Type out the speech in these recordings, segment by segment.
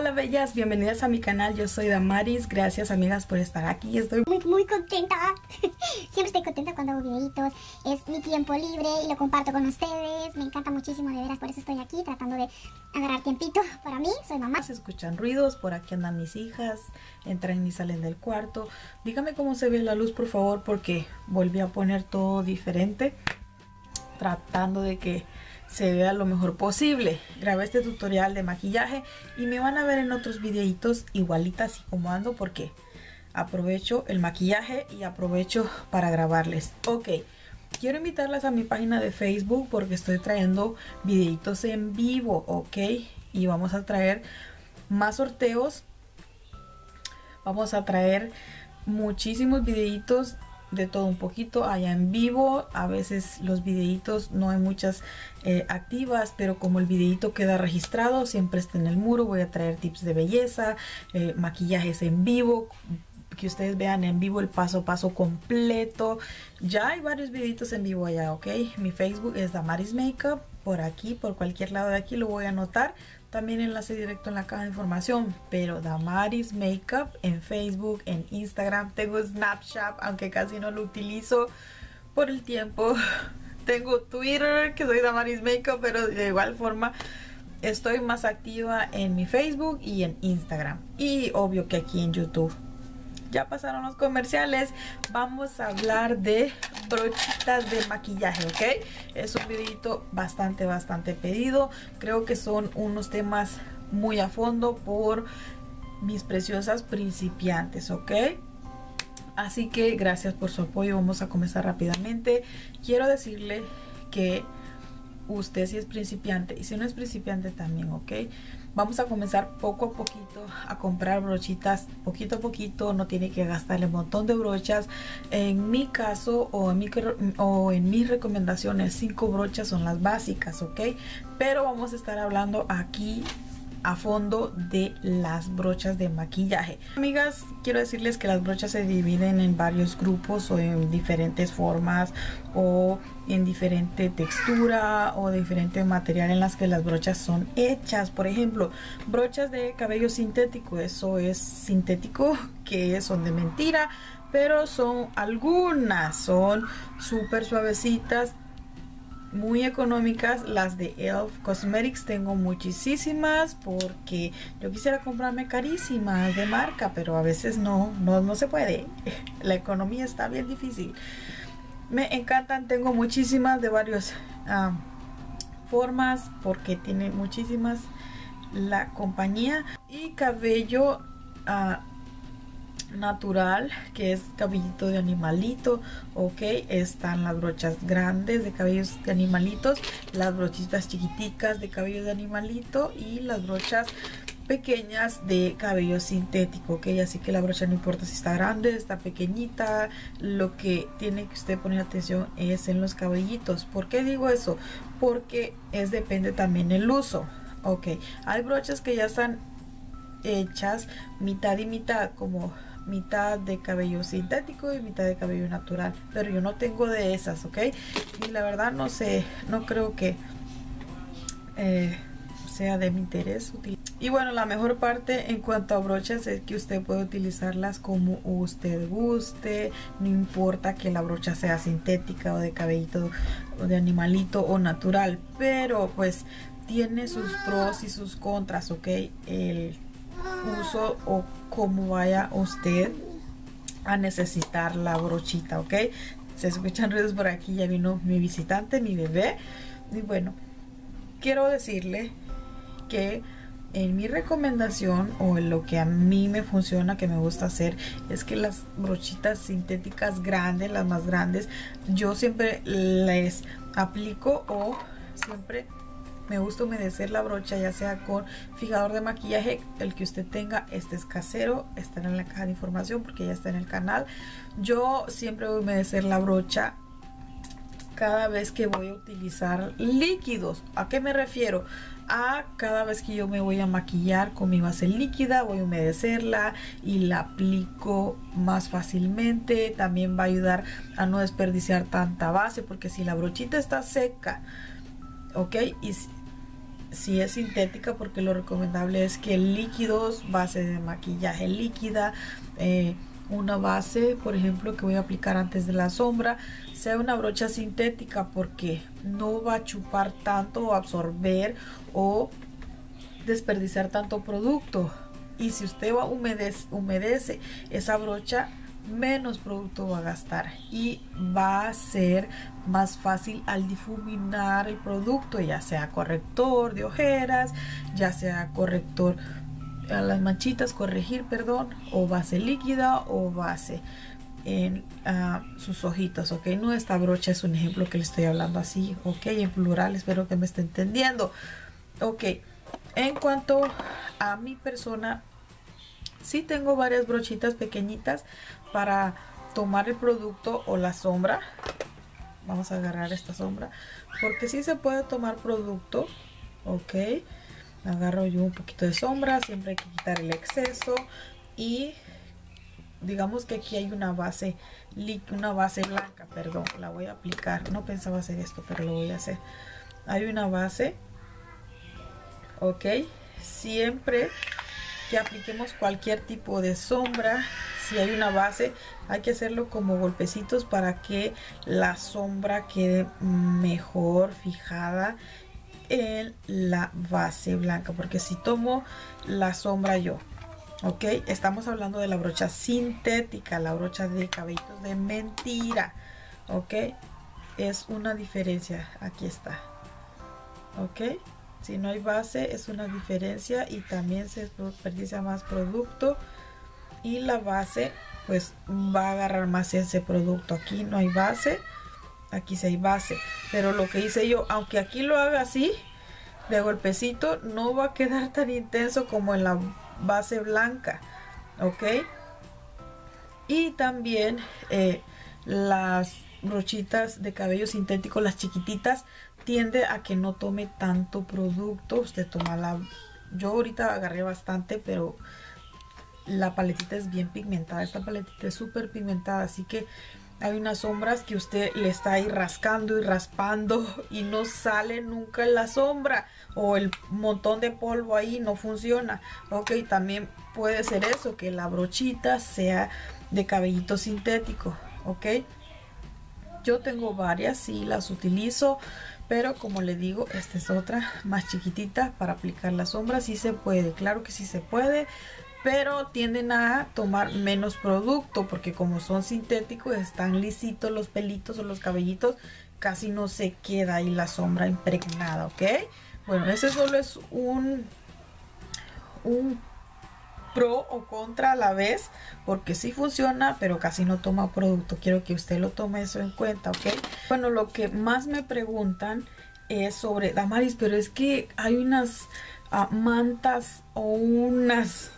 Hola bellas, bienvenidas a mi canal, yo soy Damaris, gracias amigas por estar aquí, estoy muy muy contenta, siempre estoy contenta cuando hago videitos, es mi tiempo libre y lo comparto con ustedes, me encanta muchísimo de veras, por eso estoy aquí tratando de agarrar tiempito para mí, soy mamá. Se escuchan ruidos, por aquí andan mis hijas, entran y salen del cuarto, dígame cómo se ve la luz por favor porque volví a poner todo diferente, tratando de que se vea lo mejor posible. Grabé este tutorial de maquillaje y me van a ver en otros videitos igualitas y como ando porque aprovecho el maquillaje y aprovecho para grabarles. Ok, quiero invitarlas a mi página de Facebook porque estoy trayendo videitos en vivo, ok. Y vamos a traer más sorteos. Vamos a traer muchísimos videitos de todo un poquito allá en vivo a veces los videitos no hay muchas eh, activas pero como el videito queda registrado siempre está en el muro voy a traer tips de belleza eh, maquillajes en vivo que ustedes vean en vivo el paso a paso completo. Ya hay varios videitos en vivo allá ok mi facebook es Damaris Makeup por aquí por cualquier lado de aquí lo voy a anotar también enlace directo en la caja de información. Pero Damaris Makeup en Facebook, en Instagram. Tengo Snapchat, aunque casi no lo utilizo por el tiempo. Tengo Twitter, que soy Damaris Makeup, pero de igual forma estoy más activa en mi Facebook y en Instagram. Y obvio que aquí en YouTube ya pasaron los comerciales, vamos a hablar de brochitas de maquillaje, ¿ok? Es un videito bastante, bastante pedido. Creo que son unos temas muy a fondo por mis preciosas principiantes, ¿ok? Así que gracias por su apoyo, vamos a comenzar rápidamente. Quiero decirle que usted si es principiante y si no es principiante también, ¿ok? Vamos a comenzar poco a poquito a comprar brochitas, poquito a poquito, no tiene que gastarle un montón de brochas. En mi caso o en, mi, o en mis recomendaciones, cinco brochas son las básicas, ¿ok? Pero vamos a estar hablando aquí a fondo de las brochas de maquillaje. Amigas, quiero decirles que las brochas se dividen en varios grupos o en diferentes formas o en diferente textura o diferente material en las que las brochas son hechas. Por ejemplo, brochas de cabello sintético, eso es sintético, que son de mentira, pero son algunas, son súper suavecitas muy económicas las de ELF Cosmetics tengo muchísimas porque yo quisiera comprarme carísimas de marca pero a veces no no, no se puede. La economía está bien difícil. Me encantan tengo muchísimas de varias ah, formas porque tiene muchísimas la compañía. Y cabello uh, natural que es cabellito de animalito ok están las brochas grandes de cabellos de animalitos las brochitas chiquiticas de cabello de animalito y las brochas pequeñas de cabello sintético ok así que la brocha no importa si está grande está pequeñita lo que tiene que usted poner atención es en los cabellitos ¿por qué digo eso? porque es depende también el uso ok hay brochas que ya están hechas mitad y mitad como mitad de cabello sintético y mitad de cabello natural pero yo no tengo de esas ok y la verdad no sé. no creo que eh, sea de mi interés y bueno la mejor parte en cuanto a brochas es que usted puede utilizarlas como usted guste no importa que la brocha sea sintética o de cabellito o de animalito o natural pero pues tiene sus pros y sus contras ok el uso o como vaya usted a necesitar la brochita, ¿ok? Se escuchan ruidos por aquí, ya vino mi visitante, mi bebé. Y bueno, quiero decirle que en mi recomendación o en lo que a mí me funciona, que me gusta hacer, es que las brochitas sintéticas grandes, las más grandes, yo siempre les aplico o siempre me gusta humedecer la brocha ya sea con fijador de maquillaje el que usted tenga este es casero está en la caja de información porque ya está en el canal. Yo siempre voy a humedecer la brocha cada vez que voy a utilizar líquidos. ¿a qué me refiero? a cada vez que yo me voy a maquillar con mi base líquida voy a humedecerla y la aplico más fácilmente. También va a ayudar a no desperdiciar tanta base porque si la brochita está seca ok si es sintética porque lo recomendable es que líquidos, base de maquillaje líquida, eh, una base, por ejemplo, que voy a aplicar antes de la sombra, sea una brocha sintética porque no va a chupar tanto o absorber o desperdiciar tanto producto. Y si usted va humedece, humedece esa brocha, menos producto va a gastar y va a ser más fácil al difuminar el producto, ya sea corrector de ojeras, ya sea corrector a las manchitas, corregir, perdón, o base líquida o base en ah, sus ojitos, ok. No, esta brocha es un ejemplo que le estoy hablando así, ok, en plural, espero que me esté entendiendo. Ok, en cuanto a mi persona, sí tengo varias brochitas pequeñitas para tomar el producto o la sombra. Vamos a agarrar esta sombra, porque sí se puede tomar producto, ok. Agarro yo un poquito de sombra, siempre hay que quitar el exceso y digamos que aquí hay una base una base blanca perdón la voy a aplicar no pensaba hacer esto pero lo voy a hacer hay una base ok siempre que apliquemos cualquier tipo de sombra si hay una base hay que hacerlo como golpecitos para que la sombra quede mejor fijada en la base blanca porque si tomo la sombra yo ok estamos hablando de la brocha sintética la brocha de cabellitos de mentira ok es una diferencia aquí está ok si no hay base es una diferencia y también se desperdicia más producto y la base pues va a agarrar más ese producto. Aquí no hay base aquí sí hay base. Pero lo que hice yo aunque aquí lo haga así de golpecito no va a quedar tan intenso como en la base blanca ok y también eh, las brochitas de cabello sintético las chiquititas tiende a que no tome tanto producto. Usted toma la yo ahorita agarré bastante pero la paletita es bien pigmentada esta paletita es súper pigmentada así que hay unas sombras que usted le está ahí rascando y raspando y no sale nunca la sombra o el montón de polvo ahí no funciona. Ok también puede ser eso que la brochita sea de cabellito sintético ok. Yo tengo varias y las utilizo pero como le digo esta es otra más chiquitita para aplicar la sombra si se puede claro que sí se puede pero tienden a tomar menos producto porque como son sintéticos están lisitos los pelitos o los cabellitos casi no se queda ahí la sombra impregnada ok bueno ese solo es un un pro o contra a la vez porque sí funciona pero casi no toma producto. Quiero que usted lo tome eso en cuenta ok bueno lo que más me preguntan es sobre Damaris pero es que hay unas ah, mantas o unas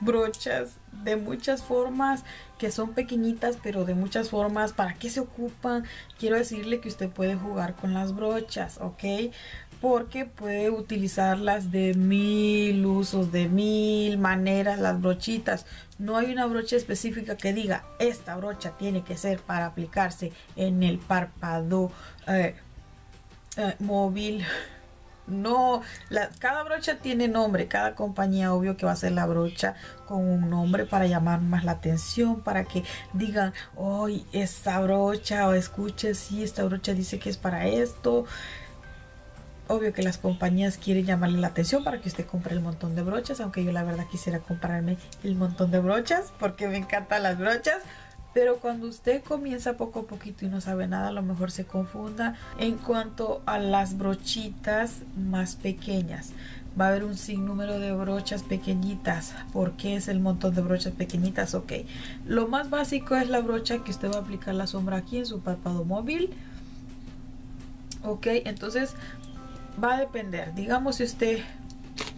brochas de muchas formas que son pequeñitas pero de muchas formas para qué se ocupan quiero decirle que usted puede jugar con las brochas ok porque puede utilizarlas de mil usos de mil maneras las brochitas. No hay una brocha específica que diga esta brocha tiene que ser para aplicarse en el párpado eh, eh, móvil no, cada brocha tiene nombre, cada compañía obvio que va a hacer la brocha con un nombre para llamar más la atención, para que digan, hoy esta brocha o escuche si esta brocha dice que es para esto. Obvio que las compañías quieren llamarle la atención para que usted compre el montón de brochas, aunque yo la verdad quisiera comprarme el montón de brochas porque me encantan las brochas pero cuando usted comienza poco a poquito y no sabe nada, a lo mejor se confunda en cuanto a las brochitas más pequeñas. Va a haber un sinnúmero de brochas pequeñitas. ¿Por qué es el montón de brochas pequeñitas? Ok, lo más básico es la brocha que usted va a aplicar la sombra aquí en su párpado móvil. Ok, entonces va a depender. Digamos si usted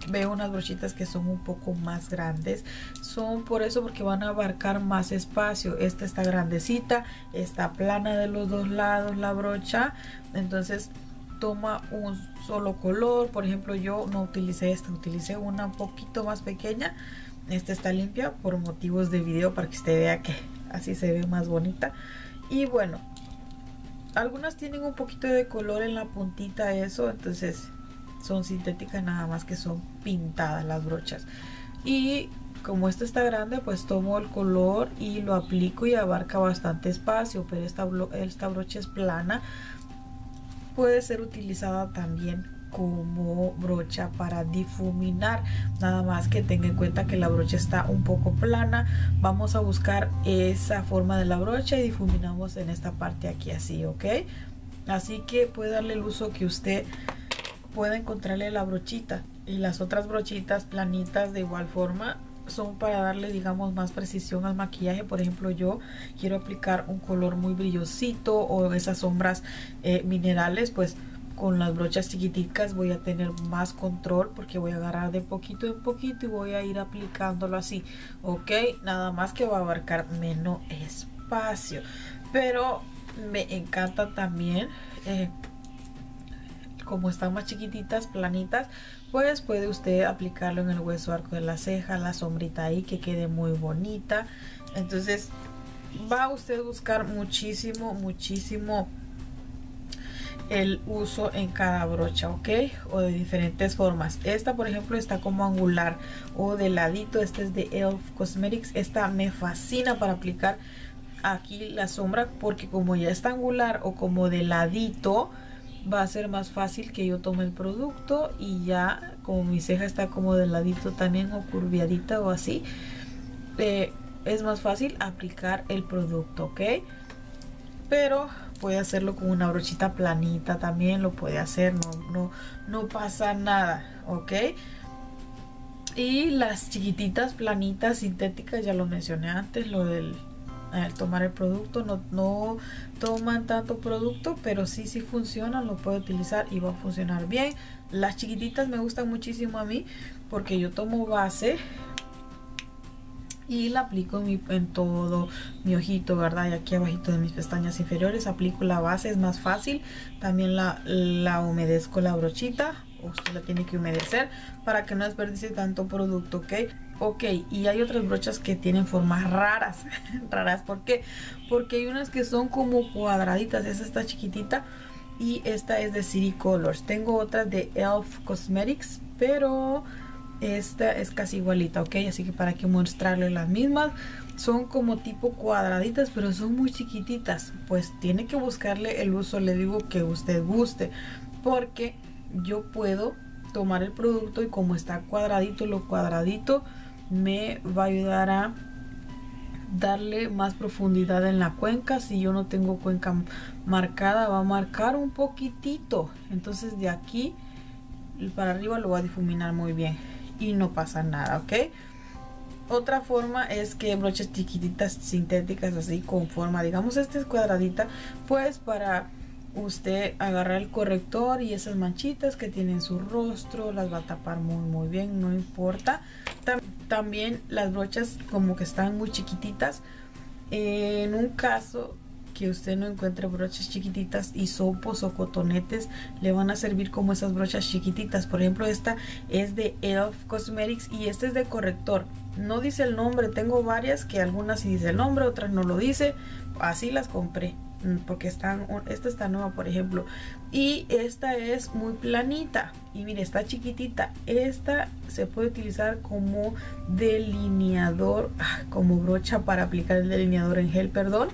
veo unas brochitas que son un poco más grandes. Son por eso porque van a abarcar más espacio. Esta está grandecita está plana de los dos lados la brocha. Entonces toma un solo color. Por ejemplo yo no utilicé esta utilicé una un poquito más pequeña. Esta está limpia por motivos de video para que usted vea que así se ve más bonita. Y bueno algunas tienen un poquito de color en la puntita eso. Entonces son sintéticas nada más que son pintadas las brochas. Y como esta está grande pues tomo el color y lo aplico y abarca bastante espacio pero esta, esta brocha es plana. Puede ser utilizada también como brocha para difuminar nada más que tenga en cuenta que la brocha está un poco plana. Vamos a buscar esa forma de la brocha y difuminamos en esta parte aquí así ok así que puede darle el uso que usted pueda encontrarle la brochita. Y las otras brochitas planitas de igual forma son para darle digamos más precisión al maquillaje. Por ejemplo yo quiero aplicar un color muy brillosito o esas sombras eh, minerales pues con las brochas chiquiticas voy a tener más control porque voy a agarrar de poquito en poquito y voy a ir aplicándolo así ok nada más que va a abarcar menos espacio. Pero me encanta también eh, como están más chiquititas planitas pues puede usted aplicarlo en el hueso arco de la ceja la sombrita ahí que quede muy bonita entonces va a usted buscar muchísimo muchísimo el uso en cada brocha, ¿ok? O de diferentes formas. Esta, por ejemplo, está como angular o de ladito. Este es de Elf Cosmetics. Esta me fascina para aplicar aquí la sombra porque como ya está angular o como de ladito, va a ser más fácil que yo tome el producto y ya como mi ceja está como de ladito también o curviadita o así, eh, es más fácil aplicar el producto, ¿ok? Pero puede hacerlo con una brochita planita también lo puede hacer no no no pasa nada ok y las chiquititas planitas sintéticas ya lo mencioné antes lo del tomar el producto no, no toman tanto producto pero sí sí funciona lo puedo utilizar y va a funcionar bien las chiquititas me gustan muchísimo a mí porque yo tomo base y la aplico en, mi, en todo mi ojito, ¿verdad? Y aquí abajito de mis pestañas inferiores aplico la base, es más fácil. También la, la humedezco la brochita, usted la tiene que humedecer para que no desperdicie tanto producto, ¿ok? Ok, y hay otras brochas que tienen formas raras, raras, ¿por qué? Porque hay unas que son como cuadraditas, esa está chiquitita y esta es de City Colors. Tengo otras de Elf Cosmetics, pero esta es casi igualita, ok, así que para que mostrarle las mismas son como tipo cuadraditas pero son muy chiquititas pues tiene que buscarle el uso le digo que usted guste porque yo puedo tomar el producto y como está cuadradito lo cuadradito me va a ayudar a darle más profundidad en la cuenca si yo no tengo cuenca marcada va a marcar un poquitito entonces de aquí para arriba lo va a difuminar muy bien y no pasa nada, ¿ok? Otra forma es que broches chiquititas sintéticas así con forma, digamos esta es cuadradita, pues para usted agarrar el corrector y esas manchitas que tienen su rostro las va a tapar muy muy bien, no importa. también las brochas como que están muy chiquititas. en un caso que usted no encuentre brochas chiquititas y sopos o cotonetes le van a servir como esas brochas chiquititas. Por ejemplo, esta es de Elf Cosmetics y este es de corrector. No dice el nombre, tengo varias que algunas sí dice el nombre, otras no lo dice. Así las compré porque están, esta está nueva por ejemplo y esta es muy planita y mire está chiquitita esta se puede utilizar como delineador ah, como brocha para aplicar el delineador en gel perdón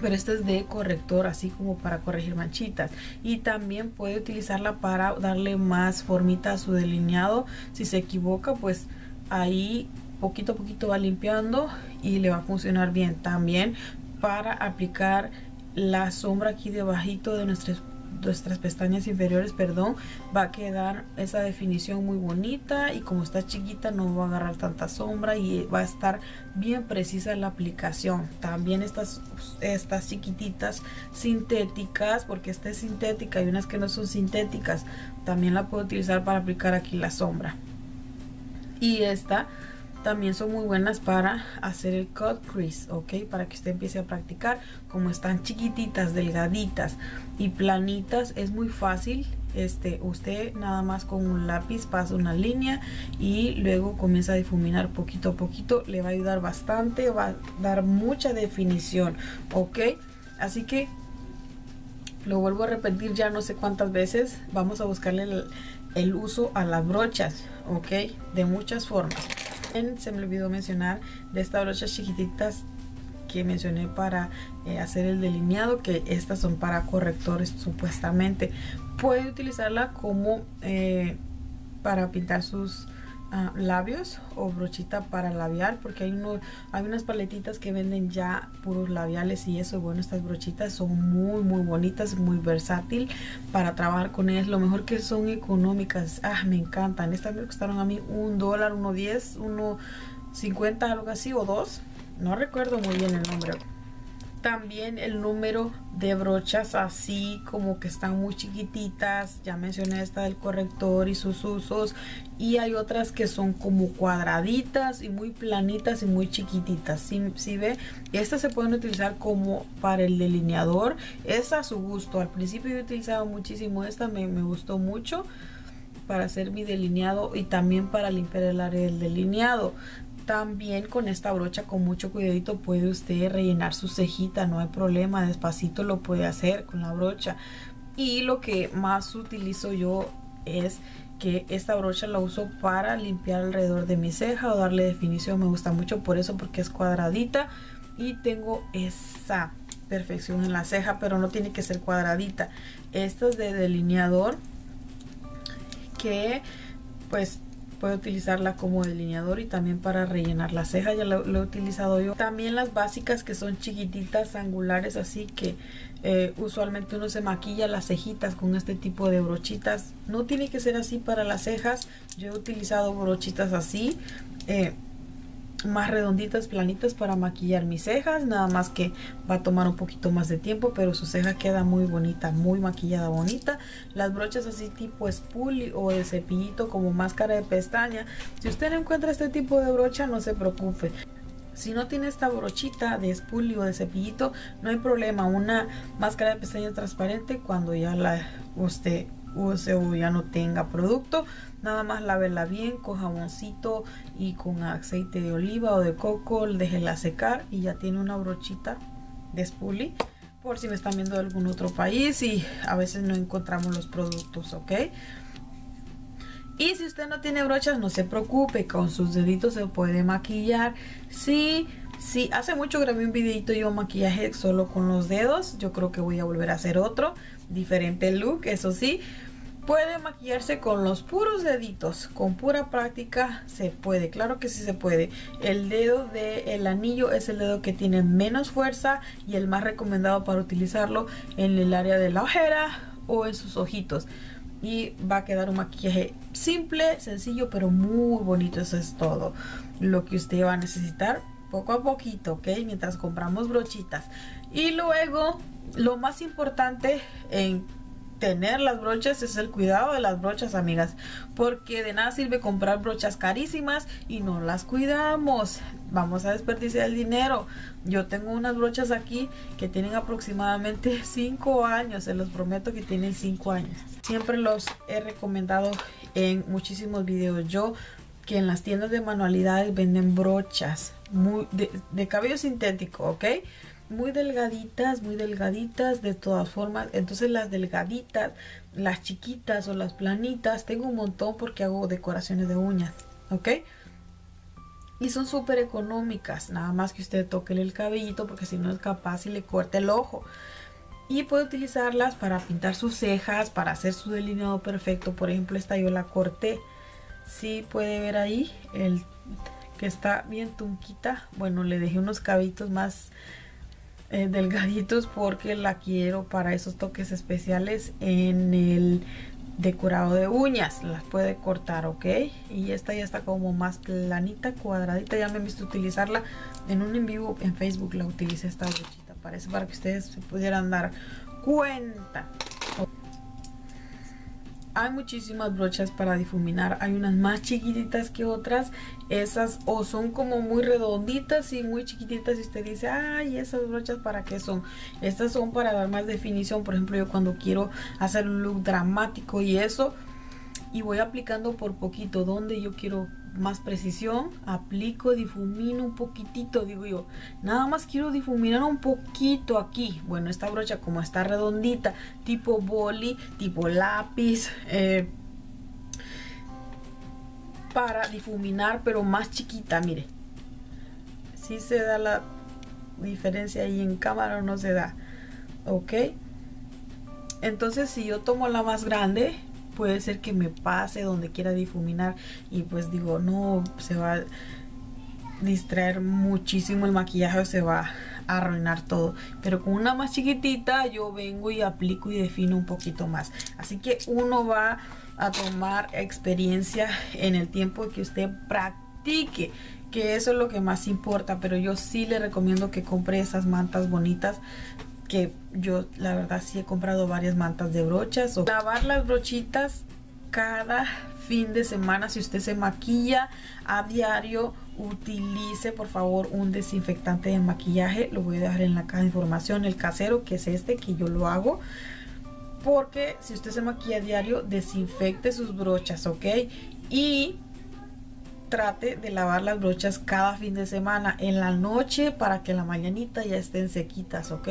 pero esta es de corrector así como para corregir manchitas y también puede utilizarla para darle más formita a su delineado si se equivoca pues ahí poquito a poquito va limpiando y le va a funcionar bien. También para aplicar la sombra aquí debajito de nuestras nuestras pestañas inferiores, perdón, va a quedar esa definición muy bonita y como está chiquita no va a agarrar tanta sombra y va a estar bien precisa la aplicación. También estas, estas chiquititas sintéticas, porque esta es sintética y unas que no son sintéticas, también la puedo utilizar para aplicar aquí la sombra. Y esta también son muy buenas para hacer el cut crease, ok, para que usted empiece a practicar. Como están chiquititas, delgaditas y planitas, es muy fácil. Este, usted nada más con un lápiz pasa una línea y luego comienza a difuminar poquito a poquito. Le va a ayudar bastante, va a dar mucha definición, ok. Así que lo vuelvo a repetir ya no sé cuántas veces, vamos a buscarle el, el uso a las brochas, ok, de muchas formas. Se me olvidó mencionar de estas brochas chiquititas que mencioné para eh, hacer el delineado, que estas son para correctores supuestamente. Puede utilizarla como eh, para pintar sus Ah, labios o brochita para labial porque hay, uno, hay unas paletitas que venden ya puros labiales y eso bueno estas brochitas son muy muy bonitas muy versátil para trabajar con ellas. Lo mejor que son económicas. Ah me encantan. Estas me costaron a mí un dólar uno diez uno cincuenta algo así o dos. No recuerdo muy bien el nombre también el número de brochas así como que están muy chiquititas ya mencioné esta del corrector y sus usos y hay otras que son como cuadraditas y muy planitas y muy chiquititas si, si ve estas se pueden utilizar como para el delineador es a su gusto al principio yo utilizaba muchísimo esta me, me gustó mucho para hacer mi delineado y también para limpiar el área del delineado también con esta brocha con mucho cuidadito puede usted rellenar su cejita, no hay problema, despacito lo puede hacer con la brocha. Y lo que más utilizo yo es que esta brocha la uso para limpiar alrededor de mi ceja o darle definición. Me gusta mucho por eso porque es cuadradita y tengo esa perfección en la ceja, pero no tiene que ser cuadradita. Esta es de delineador que pues puede utilizarla como delineador y también para rellenar la ceja ya lo, he utilizado yo. También las básicas que son chiquititas angulares así que eh, usualmente uno se maquilla las cejitas con este tipo de brochitas. No tiene que ser así para las cejas. Yo he utilizado brochitas así eh, más redonditas, planitas para maquillar mis cejas, nada más que va a tomar un poquito más de tiempo, pero su ceja queda muy bonita, muy maquillada, bonita. Las brochas así tipo spoolie o de cepillito como máscara de pestaña. Si usted no encuentra este tipo de brocha, no se preocupe. Si no tiene esta brochita de spoolie o de cepillito, no hay problema. Una máscara de pestaña transparente cuando ya la usted use o ya no tenga producto nada más lávela bien con jaboncito y con aceite de oliva o de coco déjela secar y ya tiene una brochita de spoolie por si me están viendo de algún otro país y a veces no encontramos los productos ok y si usted no tiene brochas no se preocupe con sus deditos se puede maquillar si Sí, hace mucho grabé un videito yo maquillaje solo con los dedos. Yo creo que voy a volver a hacer otro. Diferente look, eso sí. Puede maquillarse con los puros deditos, con pura práctica se puede, claro que sí se puede. El dedo del anillo es el dedo que tiene menos fuerza y el más recomendado para utilizarlo en el área de la ojera o en sus ojitos. Y va a quedar un maquillaje simple, sencillo, pero muy bonito. Eso es todo lo que usted va a necesitar poco a poquito, ¿ok? Mientras compramos brochitas. Y luego, lo más importante en tener las brochas es el cuidado de las brochas, amigas. Porque de nada sirve comprar brochas carísimas y no las cuidamos. Vamos a desperdiciar el dinero. Yo tengo unas brochas aquí que tienen aproximadamente 5 años. Se los prometo que tienen 5 años. Siempre los he recomendado en muchísimos videos. Yo que en las tiendas de manualidades venden brochas muy de, de cabello sintético, ¿ok? Muy delgaditas, muy delgaditas de todas formas. Entonces las delgaditas, las chiquitas o las planitas, tengo un montón porque hago decoraciones de uñas, ¿ok? Y son súper económicas, nada más que usted toque el cabellito porque si no es capaz y le corte el ojo. Y puede utilizarlas para pintar sus cejas, para hacer su delineado perfecto. Por ejemplo, esta yo la corté. Sí puede ver ahí el que está bien tunquita. Bueno, le dejé unos cabitos más eh, delgaditos porque la quiero para esos toques especiales en el decorado de uñas. Las puede cortar ok y esta ya está como más planita cuadradita. Ya me he visto utilizarla en un en vivo en facebook. La utilicé esta brochita parece para que ustedes se pudieran dar cuenta hay muchísimas brochas para difuminar. Hay unas más chiquititas que otras. Esas o son como muy redonditas y muy chiquititas. Y usted dice, ay, esas brochas para qué son. Estas son para dar más definición. Por ejemplo, yo cuando quiero hacer un look dramático y eso. Y voy aplicando por poquito donde yo quiero más precisión, aplico, difumino un poquitito, digo yo, nada más quiero difuminar un poquito aquí. Bueno, esta brocha como está redondita, tipo boli, tipo lápiz, eh, para difuminar, pero más chiquita, mire. Si se da la diferencia ahí en cámara o no se da. Ok. Entonces si yo tomo la más grande, puede ser que me pase donde quiera difuminar y pues digo, no, se va a distraer muchísimo el maquillaje o se va a arruinar todo. Pero con una más chiquitita yo vengo y aplico y defino un poquito más. Así que uno va a tomar experiencia en el tiempo que usted practique que eso es lo que más importa pero yo sí le recomiendo que compre esas mantas bonitas que yo la verdad sí he comprado varias mantas de brochas o lavar las brochitas cada fin de semana. Si usted se maquilla a diario utilice por favor un desinfectante de maquillaje. Lo voy a dejar en la caja de información el casero que es este que yo lo hago. Porque si usted se maquilla a diario desinfecte sus brochas ok y trate de lavar las brochas cada fin de semana en la noche para que la mañanita ya estén sequitas ok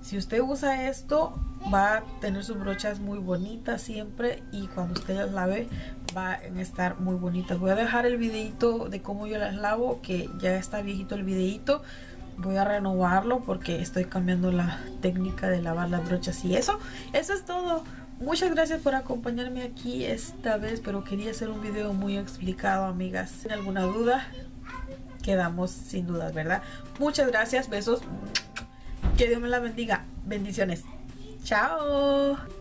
si usted usa esto, va a tener sus brochas muy bonitas siempre y cuando usted las lave va a estar muy bonitas. Voy a dejar el videito de cómo yo las lavo, que ya está viejito el videito. Voy a renovarlo porque estoy cambiando la técnica de lavar las brochas y eso, eso es todo. Muchas gracias por acompañarme aquí esta vez, pero quería hacer un video muy explicado, amigas. ¿Tiene alguna duda? Quedamos sin dudas, ¿verdad? Muchas gracias, besos. Que Dios me la bendiga. Bendiciones. Chao.